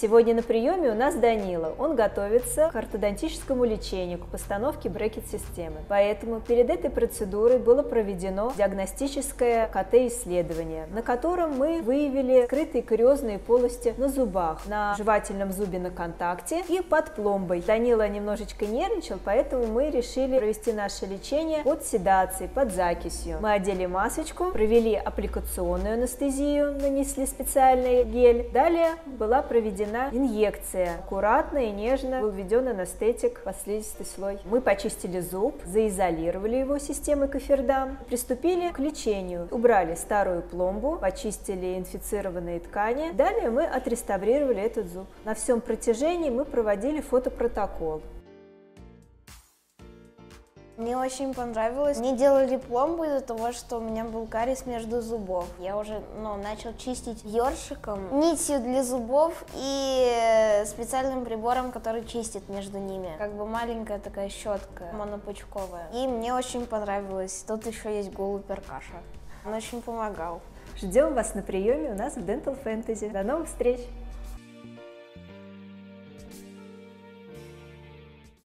Сегодня на приеме у нас Данила. Он готовится к ортодонтическому лечению, к постановке брекет-системы. Поэтому перед этой процедурой было проведено диагностическое КТ-исследование, на котором мы выявили скрытые кариозные полости на зубах, на жевательном зубе на контакте и под пломбой. Данила немножечко нервничал, поэтому мы решили провести наше лечение под седацией, под закисью. Мы одели масочку, провели аппликационную анестезию, нанесли специальный гель. Далее была проведена инъекция. Аккуратно и нежно был введен анестетик, послизистый слой. Мы почистили зуб, заизолировали его системой кофердам, приступили к лечению. Убрали старую пломбу, почистили инфицированные ткани. Далее мы отреставрировали этот зуб. На всем протяжении мы проводили фотопротокол. Мне очень понравилось. Мне делали пломбу из-за того, что у меня был кариес между зубов. Я уже ну, начал чистить ёршиком, нитью для зубов и специальным прибором, который чистит между ними. Как бы маленькая такая щетка монопучковая. И мне очень понравилось. Тут еще есть голубь Аркаша. Он очень помогал. Ждем вас на приеме у нас в Dental Fantasy. До новых встреч!